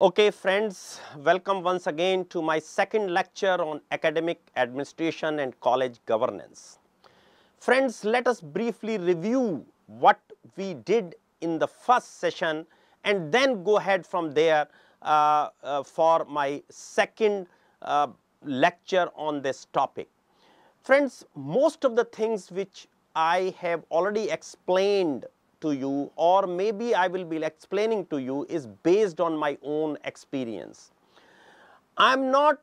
Okay friends, welcome once again to my second lecture on academic administration and college governance. Friends, let us briefly review what we did in the first session and then go ahead from there uh, uh, for my second uh, lecture on this topic. Friends, most of the things which I have already explained to you or maybe I will be explaining to you is based on my own experience. I am not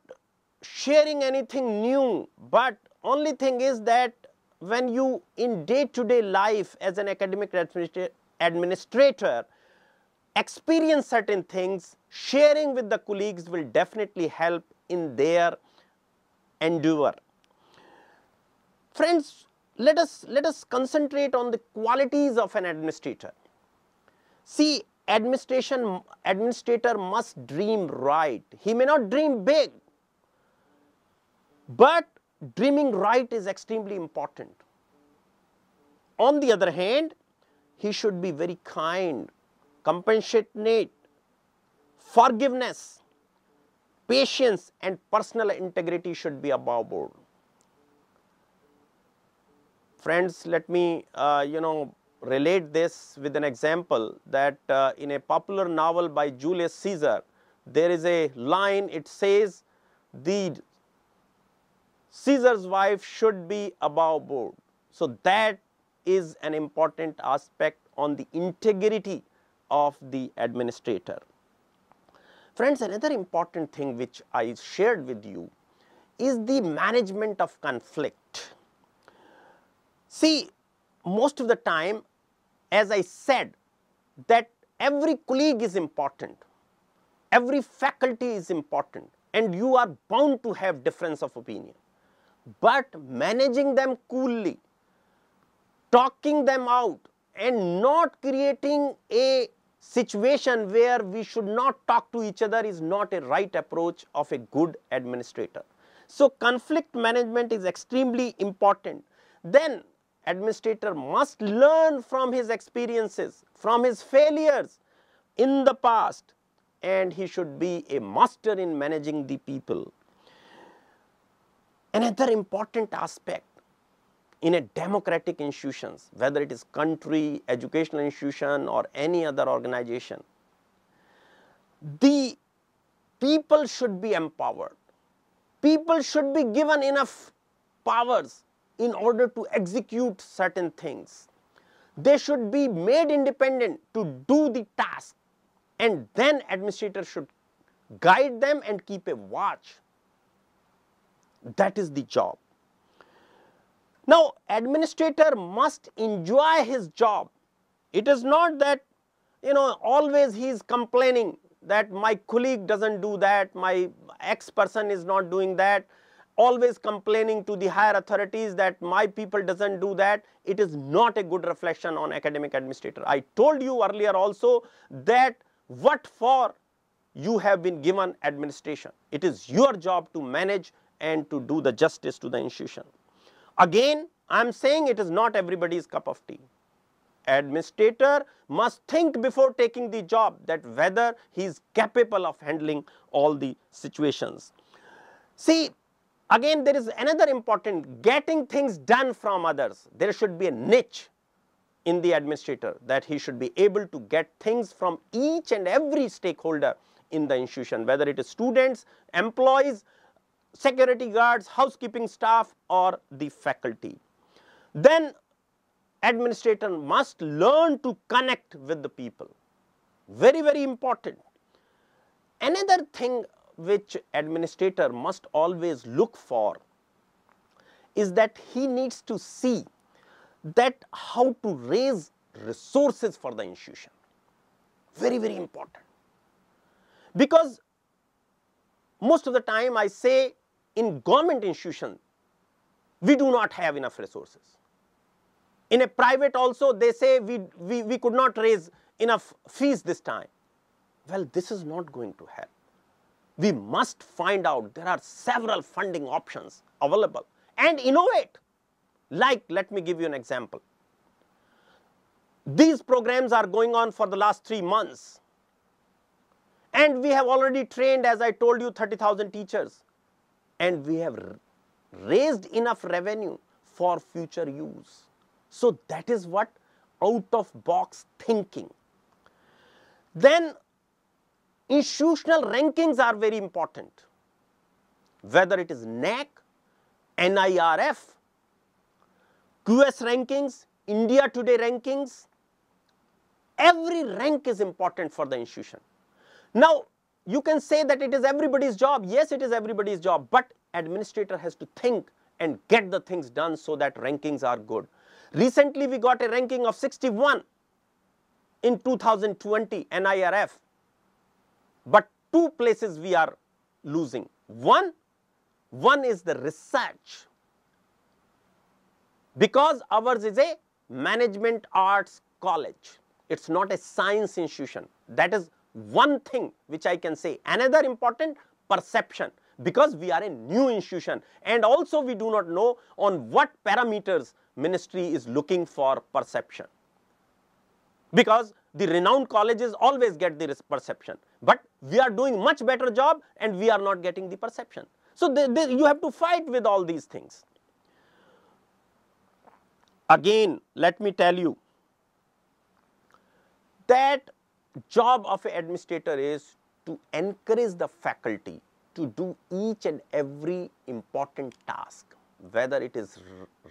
sharing anything new, but only thing is that when you in day to day life as an academic administrator experience certain things, sharing with the colleagues will definitely help in their endeavor. Friends, let us let us concentrate on the qualities of an administrator. See administration administrator must dream right. He may not dream big but dreaming right is extremely important. On the other hand he should be very kind compassionate forgiveness patience and personal integrity should be above board Friends, let me uh, you know relate this with an example that uh, in a popular novel by Julius Caesar, there is a line it says the Caesar's wife should be above board. So, that is an important aspect on the integrity of the administrator. Friends, another important thing which I shared with you is the management of conflict. See, most of the time, as I said, that every colleague is important, every faculty is important, and you are bound to have difference of opinion. But managing them coolly, talking them out, and not creating a situation where we should not talk to each other is not a right approach of a good administrator. So, conflict management is extremely important. Then administrator must learn from his experiences, from his failures in the past and he should be a master in managing the people. Another important aspect in a democratic institutions, whether it is country, educational institution or any other organization, the people should be empowered. People should be given enough powers in order to execute certain things. They should be made independent to do the task and then administrator should guide them and keep a watch. That is the job. Now, administrator must enjoy his job. It is not that you know always he is complaining that my colleague does not do that, my X person is not doing that, always complaining to the higher authorities that my people doesn't do that, it is not a good reflection on academic administrator. I told you earlier also that what for you have been given administration. It is your job to manage and to do the justice to the institution. Again, I am saying it is not everybody's cup of tea. Administrator must think before taking the job that whether he is capable of handling all the situations. See, Again there is another important getting things done from others. There should be a niche in the administrator that he should be able to get things from each and every stakeholder in the institution whether it is students, employees, security guards, housekeeping staff or the faculty. Then administrator must learn to connect with the people, very very important. Another thing which administrator must always look for is that he needs to see that how to raise resources for the institution. Very very important. Because most of the time I say in government institution we do not have enough resources. In a private also they say we, we, we could not raise enough fees this time. Well this is not going to help we must find out there are several funding options available and innovate. Like let me give you an example. These programs are going on for the last 3 months and we have already trained as I told you 30,000 teachers and we have raised enough revenue for future use. So, that is what out of box thinking. Then institutional rankings are very important, whether it is NAAC, NIRF, QS rankings, India Today rankings, every rank is important for the institution. Now, you can say that it is everybody's job. Yes, it is everybody's job, but administrator has to think and get the things done so that rankings are good. Recently, we got a ranking of 61 in 2020 NIRF, but two places we are losing. One, one is the research because ours is a management arts college. It is not a science institution. That is one thing which I can say. Another important perception because we are a new institution and also we do not know on what parameters ministry is looking for perception. Because the renowned colleges always get the perception, but we are doing much better job and we are not getting the perception. So, they, they, you have to fight with all these things. Again, let me tell you that job of an administrator is to encourage the faculty to do each and every important task, whether it is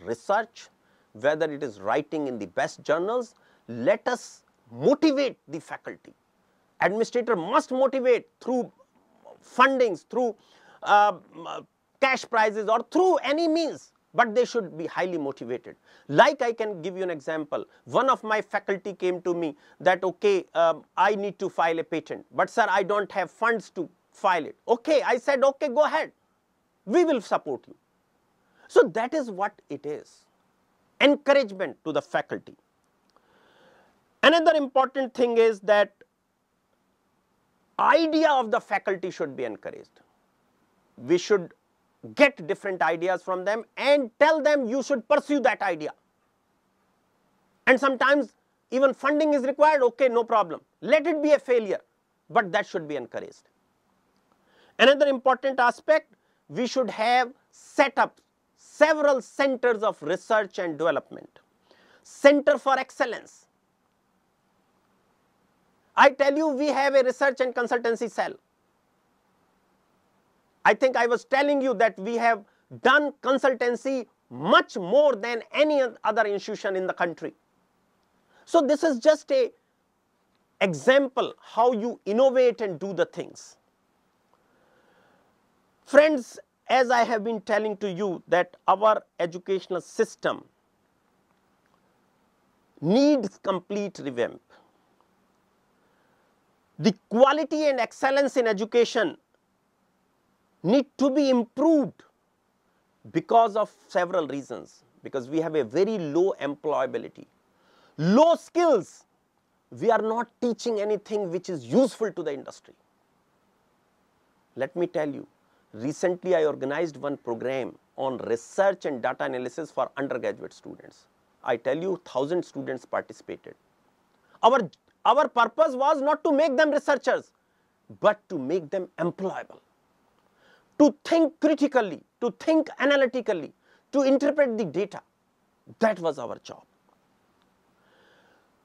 research, whether it is writing in the best journals, let us motivate the faculty. Administrator must motivate through fundings, through uh, cash prizes or through any means but they should be highly motivated. Like I can give you an example, one of my faculty came to me that okay, um, I need to file a patent, but sir I do not have funds to file it. Okay, I said okay go ahead, we will support you. So that is what it is, encouragement to the faculty. Another important thing is that idea of the faculty should be encouraged. We should get different ideas from them and tell them you should pursue that idea. And sometimes even funding is required, okay, no problem. Let it be a failure, but that should be encouraged. Another important aspect, we should have set up several centers of research and development. Center for excellence. I tell you, we have a research and consultancy cell. I think I was telling you that we have done consultancy much more than any other institution in the country. So this is just a example how you innovate and do the things. Friends, as I have been telling to you that our educational system needs complete revamp. The quality and excellence in education need to be improved because of several reasons because we have a very low employability, low skills, we are not teaching anything which is useful to the industry. Let me tell you, recently I organized one program on research and data analysis for undergraduate students. I tell you, 1000 students participated. Our, our purpose was not to make them researchers, but to make them employable to think critically, to think analytically, to interpret the data. That was our job.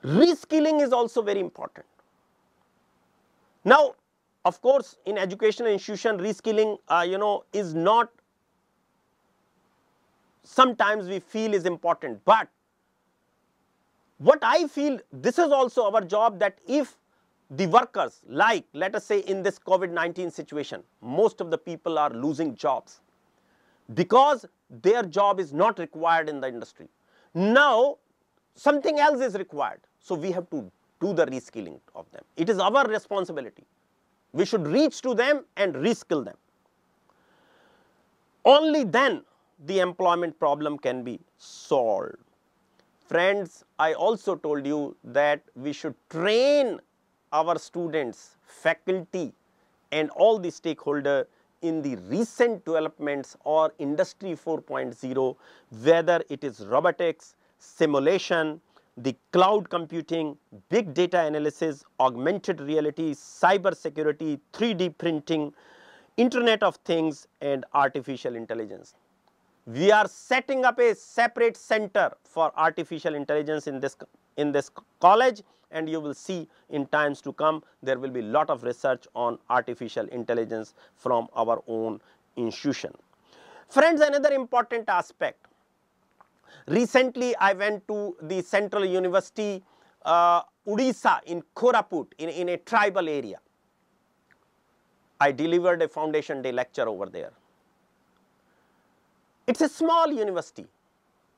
Reskilling is also very important. Now, of course, in educational institution, reskilling, uh, you know, is not sometimes we feel is important, but what I feel this is also our job that if the workers like let us say in this COVID-19 situation, most of the people are losing jobs because their job is not required in the industry. Now, something else is required. So, we have to do the reskilling of them. It is our responsibility. We should reach to them and reskill them. Only then the employment problem can be solved. Friends, I also told you that we should train our students, faculty and all the stakeholder in the recent developments or industry 4.0 whether it is robotics, simulation, the cloud computing, big data analysis, augmented reality, cyber security, 3D printing, internet of things and artificial intelligence. We are setting up a separate center for artificial intelligence in this in this college and you will see in times to come there will be a lot of research on artificial intelligence from our own institution. Friends another important aspect recently I went to the central university uh, Odisha in Koraput in, in a tribal area. I delivered a foundation day lecture over there. It is a small university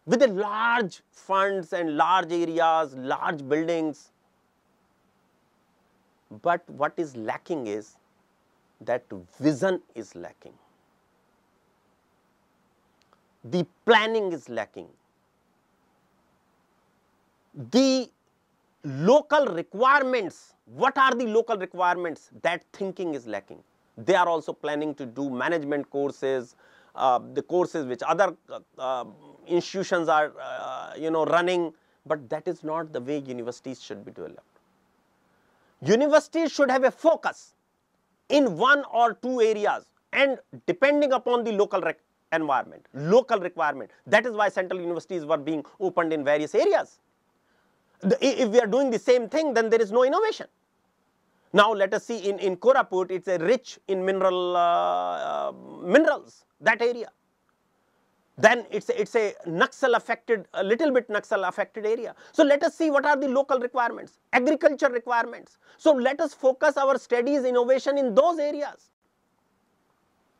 with a large funds and large areas, large buildings. But what is lacking is that vision is lacking. The planning is lacking. The local requirements, what are the local requirements? That thinking is lacking. They are also planning to do management courses, the courses which other uh, uh, institutions are uh, you know running, but that is not the way universities should be developed. Universities should have a focus in one or two areas and depending upon the local environment, local requirement. That is why central universities were being opened in various areas. The, if we are doing the same thing, then there is no innovation. Now let us see in, in Koraput, it's a rich in mineral uh, uh, minerals, that area. Then it's a, it's a Naxal affected, a little bit Naxal affected area. So let us see what are the local requirements, agriculture requirements. So let us focus our studies, innovation in those areas.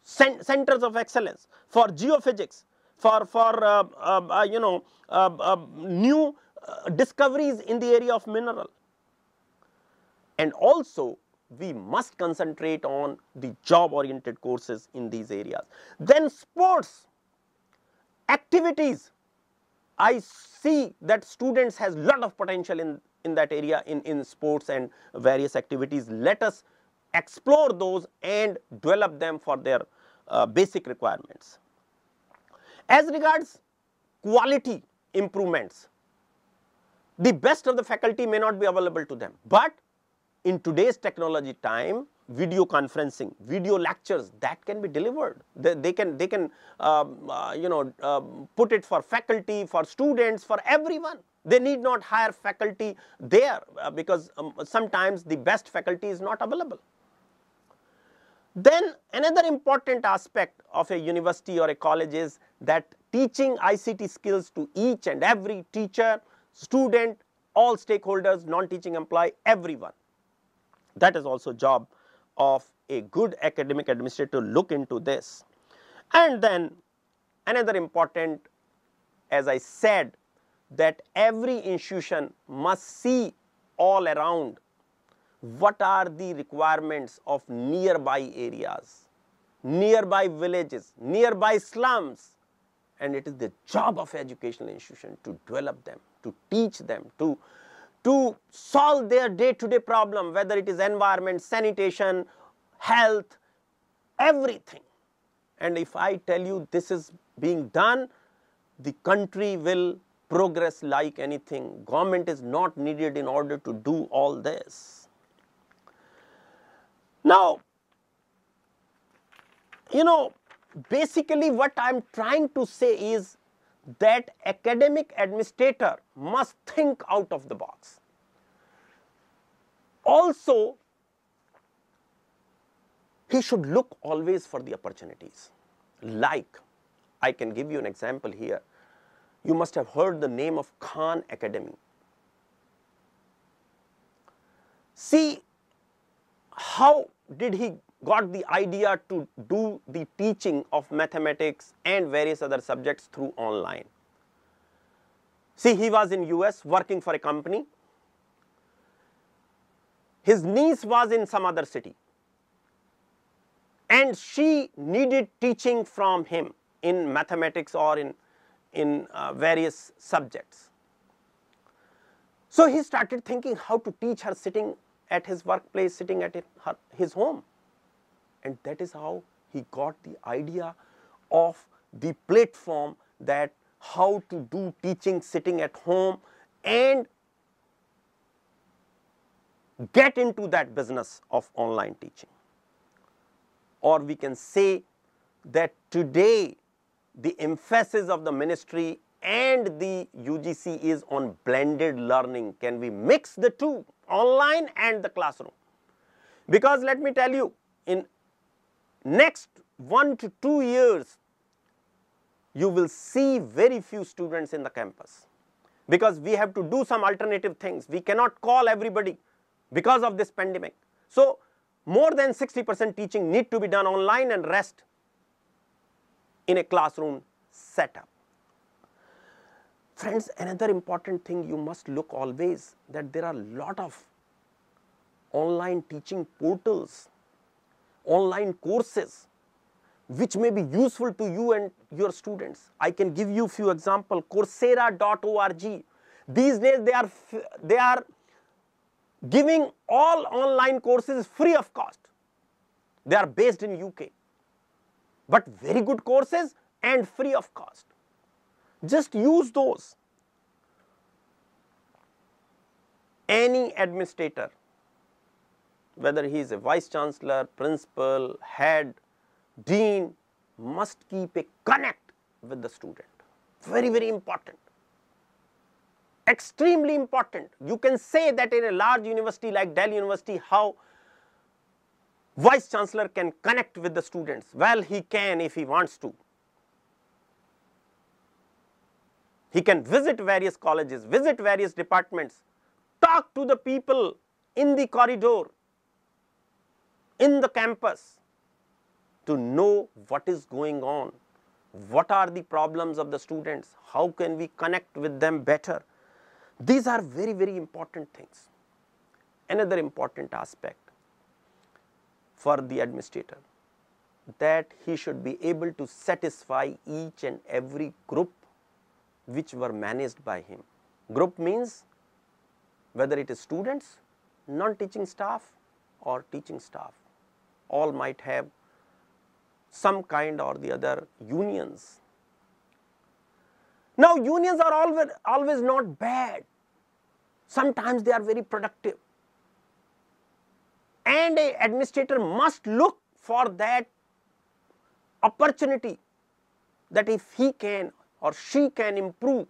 Cent centers of excellence for geophysics, for, for uh, uh, uh you know, uh, new discoveries in the area of mineral and also we must concentrate on the job oriented courses in these areas. Then sports, activities, I see that students has lot of potential in, in that area in, in sports and various activities. Let us explore those and develop them for their uh, basic requirements. As regards quality improvements, the best of the faculty may not be available to them, but in today's technology time video conferencing video lectures that can be delivered. They, they can they can um, uh, you know uh, put it for faculty for students for everyone. They need not hire faculty there uh, because um, sometimes the best faculty is not available. Then another important aspect of a university or a college is that teaching ICT skills to each and every teacher, student, all stakeholders, non-teaching employee, everyone. That is also job of a good academic administrator to look into this. And then another important as I said that every institution must see all around what are the requirements of nearby areas, nearby villages, nearby slums and it is the job of educational institution to develop them, to teach them, to to solve their day to day problem whether it is environment, sanitation, health, everything. And if I tell you this is being done, the country will progress like anything. Government is not needed in order to do all this. Now, you know basically what I am trying to say is that academic administrator must think out of the box. Also, he should look always for the opportunities. Like, I can give you an example here. You must have heard the name of Khan Academy. See, how did he got the idea to do the teaching of mathematics and various other subjects through online. See, he was in US working for a company. His niece was in some other city and she needed teaching from him in mathematics or in, in uh, various subjects. So, he started thinking how to teach her sitting at his workplace, sitting at her, his home and that is how he got the idea of the platform that how to do teaching sitting at home and get into that business of online teaching. Or we can say that today the emphasis of the ministry and the UGC is on blended learning. Can we mix the two, online and the classroom? Because let me tell you, in next one to two years, you will see very few students in the campus because we have to do some alternative things. We cannot call everybody because of this pandemic. So, more than 60 percent teaching need to be done online and rest in a classroom setup. Friends, another important thing you must look always that there are lot of online teaching portals, online courses which may be useful to you and your students. I can give you a few example coursera.org. These days they are they are giving all online courses free of cost. They are based in UK. But very good courses and free of cost. Just use those. Any administrator, whether he is a vice chancellor, principal, head, dean, must keep a connect with the student. Very, very important. Extremely important. You can say that in a large university like Delhi University, how vice chancellor can connect with the students. Well, he can if he wants to. He can visit various colleges, visit various departments, talk to the people in the corridor, in the campus to know what is going on, what are the problems of the students, how can we connect with them better. These are very, very important things. Another important aspect for the administrator that he should be able to satisfy each and every group which were managed by him. Group means whether it is students, non-teaching staff or teaching staff, all might have some kind or the other unions. Now, unions are always, always not bad, sometimes they are very productive and a administrator must look for that opportunity that if he can or she can improve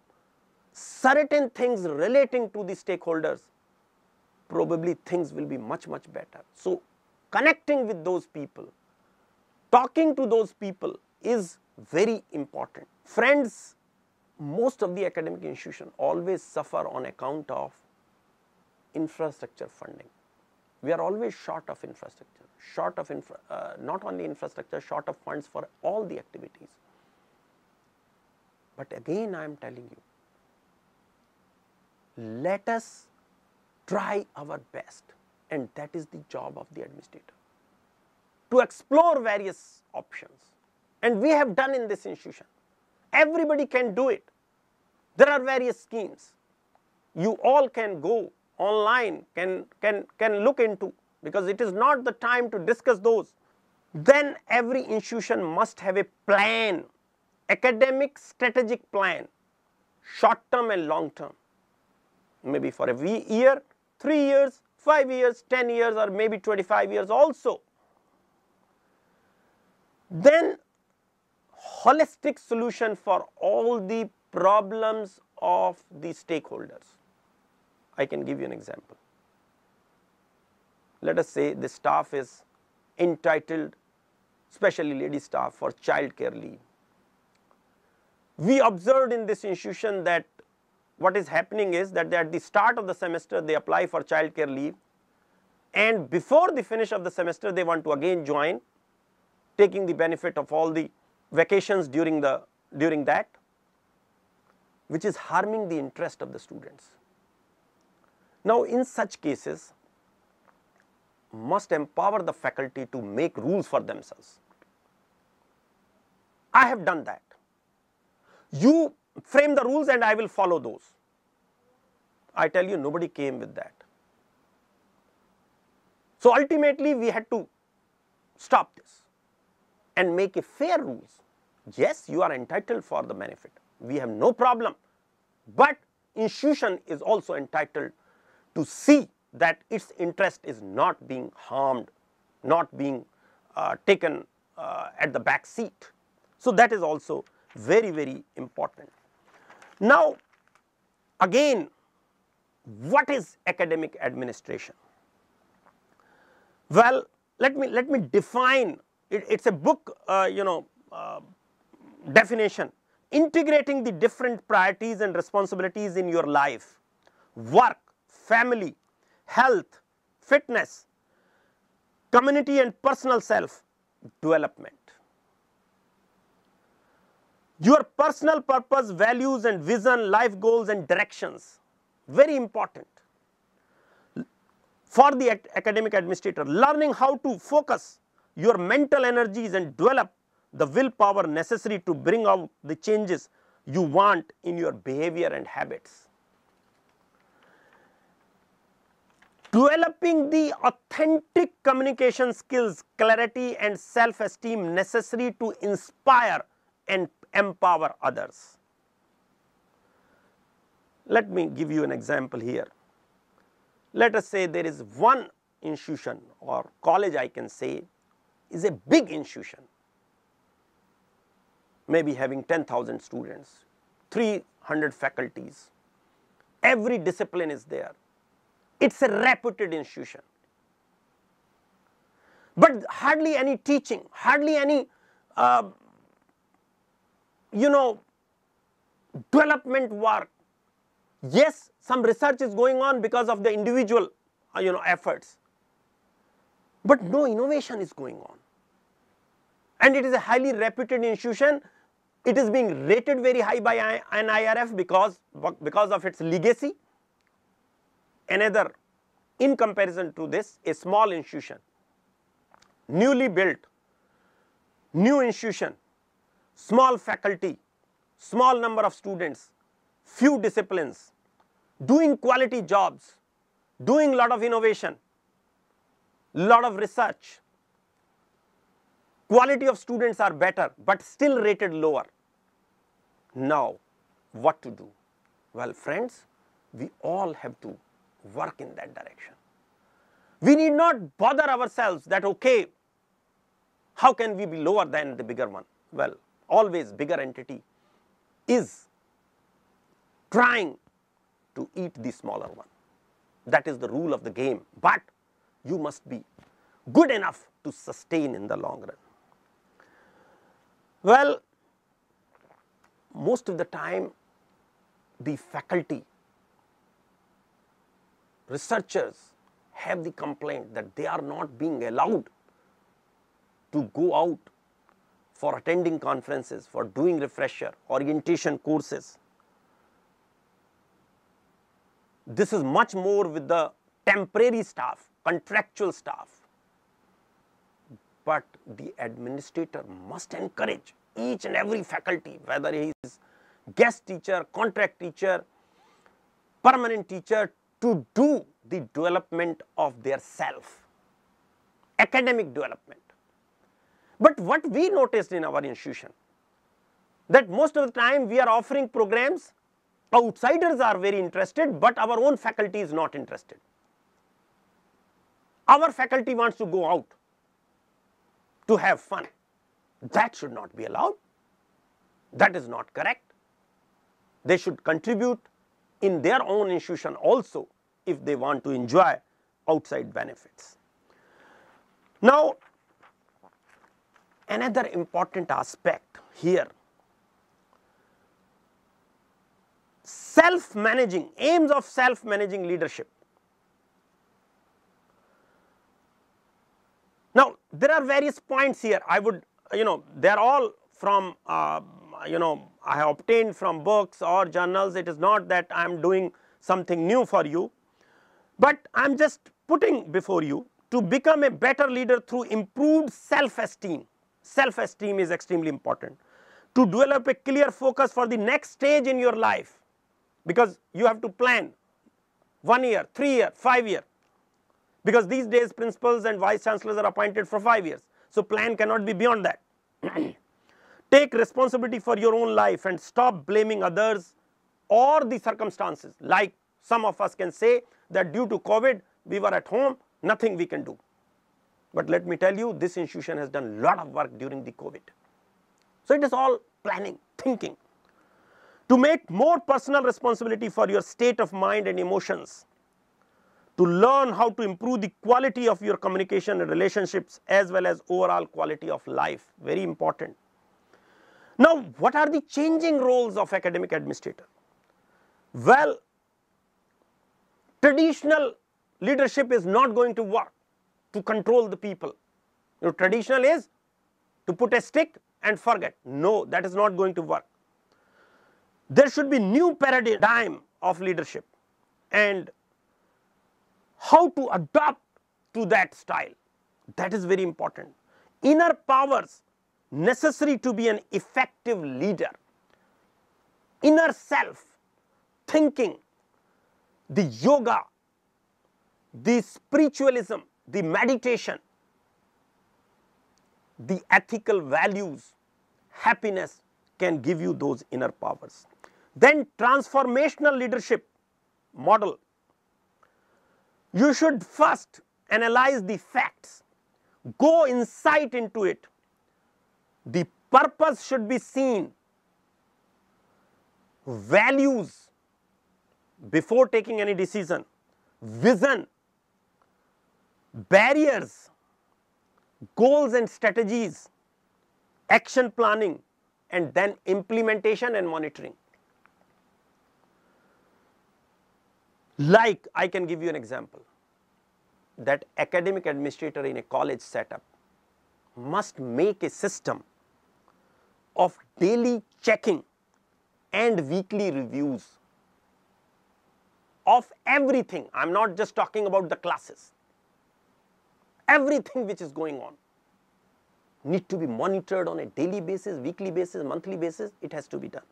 certain things relating to the stakeholders, probably things will be much, much better. So, connecting with those people, talking to those people is very important. Friends, most of the academic institutions always suffer on account of infrastructure funding. We are always short of infrastructure, short of infra, uh, not only infrastructure, short of funds for all the activities. But again I am telling you, let us try our best and that is the job of the administrator to explore various options and we have done in this institution. Everybody can do it. There are various schemes. You all can go online, can, can, can look into because it is not the time to discuss those. Then every institution must have a plan academic strategic plan, short term and long term, maybe for a year, 3 years, 5 years, 10 years or maybe 25 years also. Then holistic solution for all the problems of the stakeholders. I can give you an example. Let us say the staff is entitled, especially lady staff for child care leave we observed in this institution that what is happening is that at the start of the semester they apply for child care leave and before the finish of the semester they want to again join taking the benefit of all the vacations during the during that which is harming the interest of the students. Now in such cases must empower the faculty to make rules for themselves. I have done that. You frame the rules and I will follow those. I tell you nobody came with that. So ultimately we had to stop this and make a fair rules. Yes, you are entitled for the benefit. We have no problem, but institution is also entitled to see that its interest is not being harmed, not being uh, taken uh, at the back seat. So, that is also very very important. Now, again what is academic administration? Well, let me let me define it, it's a book uh, you know uh, definition. Integrating the different priorities and responsibilities in your life. Work family health fitness community and personal self development your personal purpose values and vision life goals and directions very important for the academic administrator learning how to focus your mental energies and develop the willpower necessary to bring out the changes you want in your behavior and habits. Developing the authentic communication skills, clarity and self-esteem necessary to inspire and empower others. Let me give you an example here. Let us say there is one institution or college I can say is a big institution, maybe having 10,000 students, 300 faculties, every discipline is there. It is a reputed institution, but hardly any teaching, hardly any uh, you know development work Yes, some research is going on because of the individual uh, you know efforts, but no innovation is going on. And it is a highly reputed institution. It is being rated very high by NIRF because, because of its legacy. Another in comparison to this a small institution, newly built, new institution, small faculty, small number of students, few disciplines, doing quality jobs, doing lot of innovation, lot of research, quality of students are better, but still rated lower. Now, what to do? Well, friends, we all have to work in that direction. We need not bother ourselves that, okay, how can we be lower than the bigger one? Well, always bigger entity is trying to eat the smaller one. That is the rule of the game, but you must be good enough to sustain in the long run. Well, most of the time the faculty, researchers have the complaint that they are not being allowed to go out for attending conferences, for doing refresher, orientation courses, this is much more with the temporary staff, contractual staff. But the administrator must encourage each and every faculty, whether he is guest teacher, contract teacher, permanent teacher, to do the development of their self, academic development. But what we noticed in our institution, that most of the time we are offering programs outsiders are very interested, but our own faculty is not interested. Our faculty wants to go out to have fun. That should not be allowed. That is not correct. They should contribute in their own institution also if they want to enjoy outside benefits. Now, another important aspect here self managing aims of self managing leadership. Now, there are various points here I would you know they are all from uh, you know I have obtained from books or journals it is not that I am doing something new for you, but I am just putting before you to become a better leader through improved self esteem. Self esteem is extremely important to develop a clear focus for the next stage in your life because you have to plan 1 year, 3 year, 5 year because these days principals and vice chancellors are appointed for 5 years. So, plan cannot be beyond that. Take responsibility for your own life and stop blaming others or the circumstances like some of us can say that due to COVID we were at home nothing we can do. But let me tell you this institution has done a lot of work during the COVID. So it is all planning, thinking. To make more personal responsibility for your state of mind and emotions, to learn how to improve the quality of your communication and relationships as well as overall quality of life, very important. Now, what are the changing roles of academic administrator? Well, traditional leadership is not going to work to control the people. You know, traditional is to put a stick and forget. No, that is not going to work. There should be new paradigm of leadership and how to adapt to that style that is very important. Inner powers necessary to be an effective leader, inner self, thinking, the yoga, the spiritualism, the meditation, the ethical values, happiness can give you those inner powers. Then transformational leadership model, you should first analyze the facts, go insight into it. The purpose should be seen, values before taking any decision, vision, barriers, goals and strategies, action planning and then implementation and monitoring. Like I can give you an example that academic administrator in a college setup must make a system of daily checking and weekly reviews of everything. I am not just talking about the classes. Everything which is going on need to be monitored on a daily basis, weekly basis, monthly basis, it has to be done.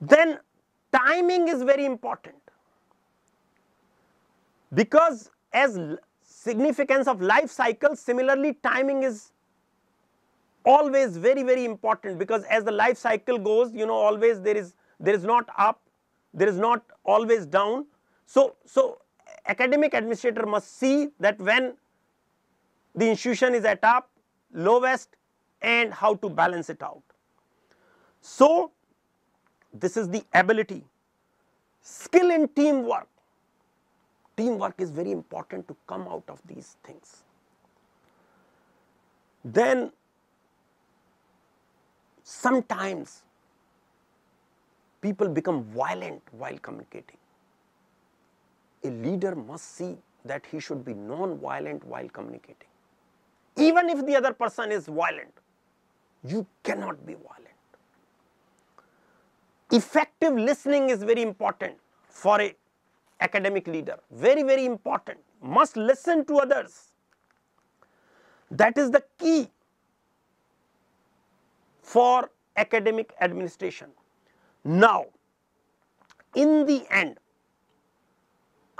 Then timing is very important. Because as significance of life cycle similarly timing is always very very important. Because as the life cycle goes you know always there is there is not up there is not always down. So so academic administrator must see that when the institution is at up lowest and how to balance it out so this is the ability. Skill in teamwork. Teamwork is very important to come out of these things. Then sometimes people become violent while communicating. A leader must see that he should be non-violent while communicating. Even if the other person is violent, you cannot be violent. Effective listening is very important for a academic leader. Very very important. Must listen to others. That is the key for academic administration. Now in the end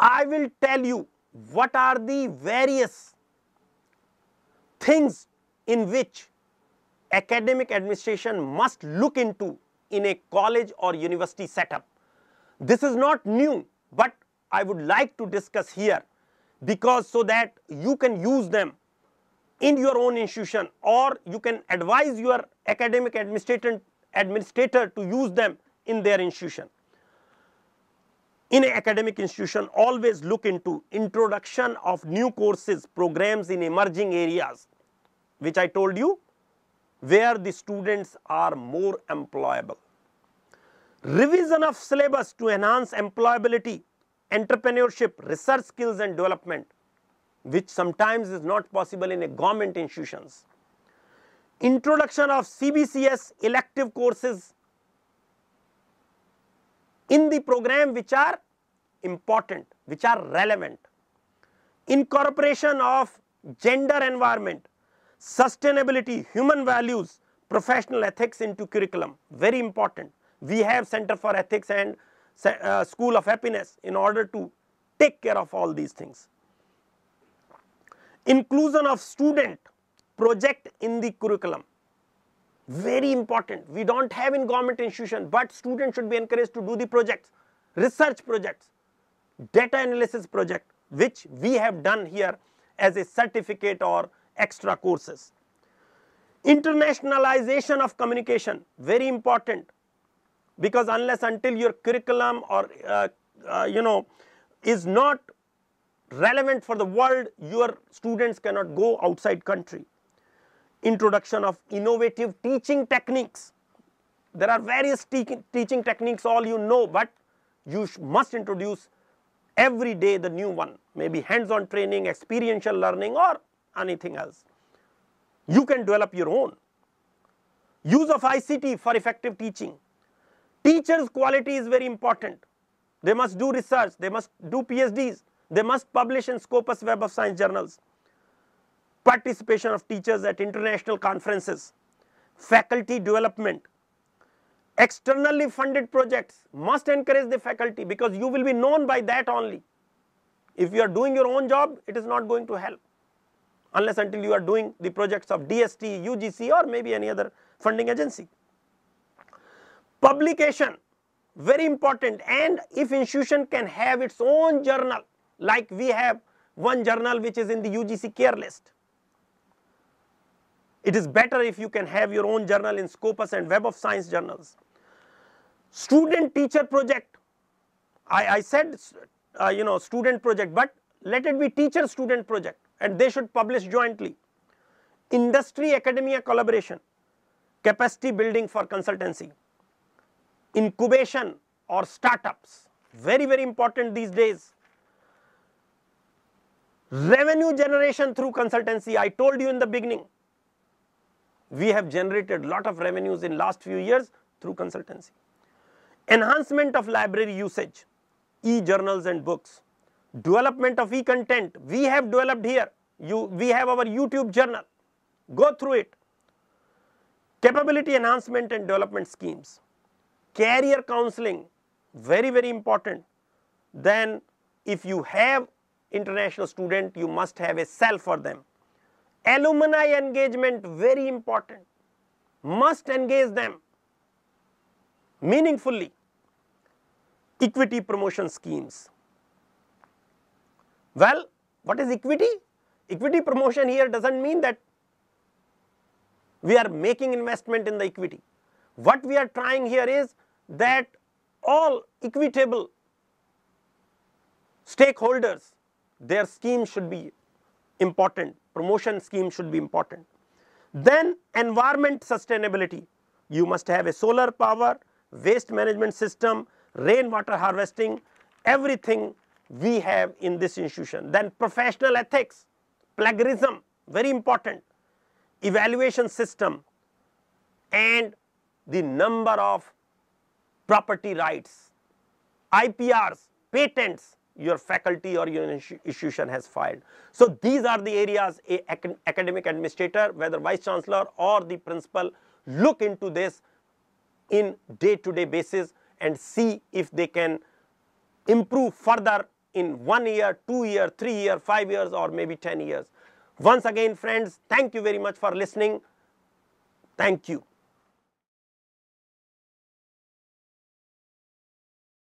i will tell you what are the various things in which academic administration must look into in a college or university setup. This is not new, but I would like to discuss here because so that you can use them in your own institution or you can advise your academic administrator, administrator to use them in their institution. In academic institution, always look into introduction of new courses, programs in emerging areas, which I told you where the students are more employable. Revision of syllabus to enhance employability, entrepreneurship, research skills and development which sometimes is not possible in a government institutions. Introduction of CBCS elective courses in the program which are important, which are relevant. Incorporation of gender environment, sustainability, human values, professional ethics into curriculum, very important. We have Center for Ethics and uh, School of Happiness in order to take care of all these things. Inclusion of student project in the curriculum, very important. We don't have in government institution, but students should be encouraged to do the projects, research projects, data analysis project, which we have done here as a certificate or extra courses. Internationalization of communication, very important because unless until your curriculum or uh, uh, you know is not relevant for the world, your students cannot go outside country. Introduction of innovative teaching techniques. There are various te teaching techniques all you know, but you must introduce every day the new one, maybe hands on training, experiential learning or anything else. You can develop your own. Use of ICT for effective teaching. Teachers quality is very important. They must do research, they must do PhDs, they must publish in Scopus Web of Science journals. Participation of teachers at international conferences, faculty development, externally funded projects must encourage the faculty because you will be known by that only. If you are doing your own job, it is not going to help unless until you are doing the projects of DST, UGC or maybe any other funding agency. Publication very important and if institution can have its own journal like we have one journal which is in the UGC care list. It is better if you can have your own journal in Scopus and Web of Science journals. Student teacher project, I, I said uh, you know student project but let it be teacher student project and they should publish jointly. Industry academia collaboration, capacity building for consultancy incubation or startups very very important these days. Revenue generation through consultancy I told you in the beginning we have generated lot of revenues in last few years through consultancy. Enhancement of library usage, e-journals and books, development of e-content we have developed here, you, we have our YouTube journal, go through it. Capability enhancement and development schemes, career counseling very very important. Then if you have international student you must have a cell for them alumni engagement very important. Must engage them meaningfully. Equity promotion schemes. Well what is equity? Equity promotion here does not mean that we are making investment in the equity. What we are trying here is that all equitable stakeholders, their scheme should be important, promotion scheme should be important. Then environment sustainability, you must have a solar power, waste management system, rainwater harvesting, everything we have in this institution. Then professional ethics, plagiarism, very important, evaluation system and the number of property rights, IPRs, patents your faculty or your institution has filed. So, these are the areas a academic administrator whether vice chancellor or the principal look into this in day to day basis and see if they can improve further in 1 year, 2 year, 3 year, 5 years or maybe 10 years. Once again friends, thank you very much for listening. Thank you.